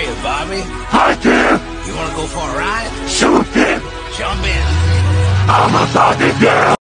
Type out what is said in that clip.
are you, Bobby? Hi there! You wanna go for a ride? Shoot him! Jump in. I'm a Bobby girl!